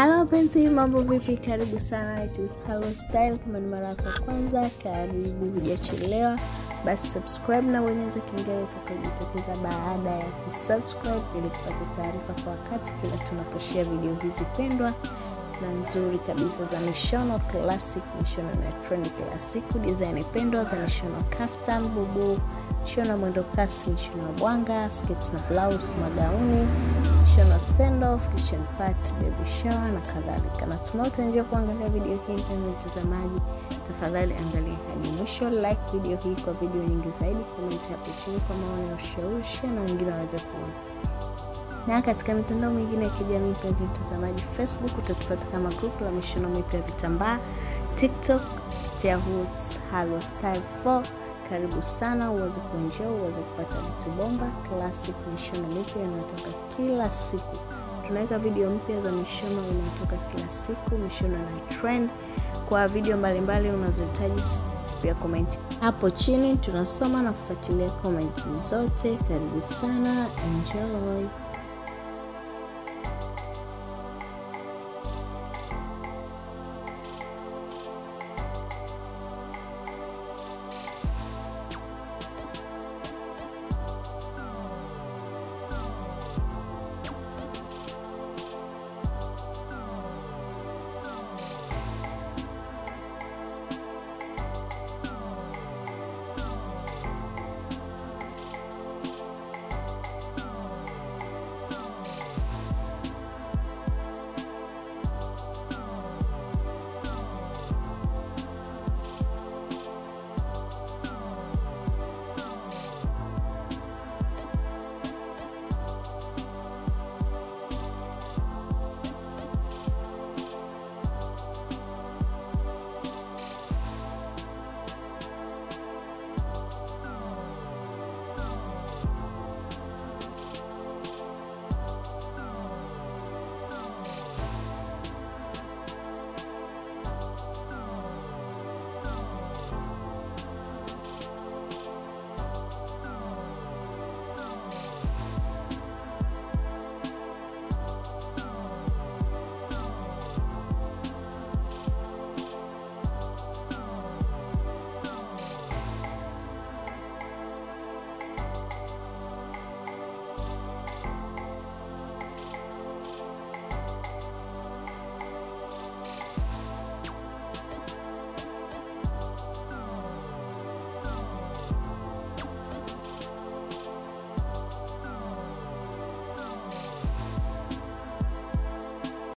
halo penzi mambo vipi? Karibu sana. It is hello style kama ni mara yako kwanza karibu hujachelewa. Basi subscribe na bonyeza kengele itakayojitokeza baada ya kusubscribe ili kupata taarifa kwa wakati kila tunaposhia video hizi pendwa na nzuri kabisa za mishono classic mishono na trend kila siku design pendwa za mishono kaftan bubu mishono mwendo kasi mishono ya bwanga skets na blouse magauni send off kitchen part baby shower na kadhalika. Na tunaotarajia kuangalia video hii mpenzi mtazamaji tafadhali angalia hadi mwisho like video hii kwa video nyingi zaidi comment hapo chini kwa maoni ya ushauri na wengine waweze kuona. Na katika mitandao mingine ya kijamii mpenzi mtazamaji facebook utatupata kama grupu la mishono mipya ya vitambaa tiktok tiahoots halwa style 4 karibu sana uweze kuenjoa uweze kupata vitu bomba classic mishono mipya inayotoka kila siku. Tunaweka video mpya za mishono inayotoka kila siku mishono na trend. Kwa video mbalimbali unazohitaji pia komenti hapo chini. Tunasoma na kufuatilia komenti zote. Karibu sana enjoy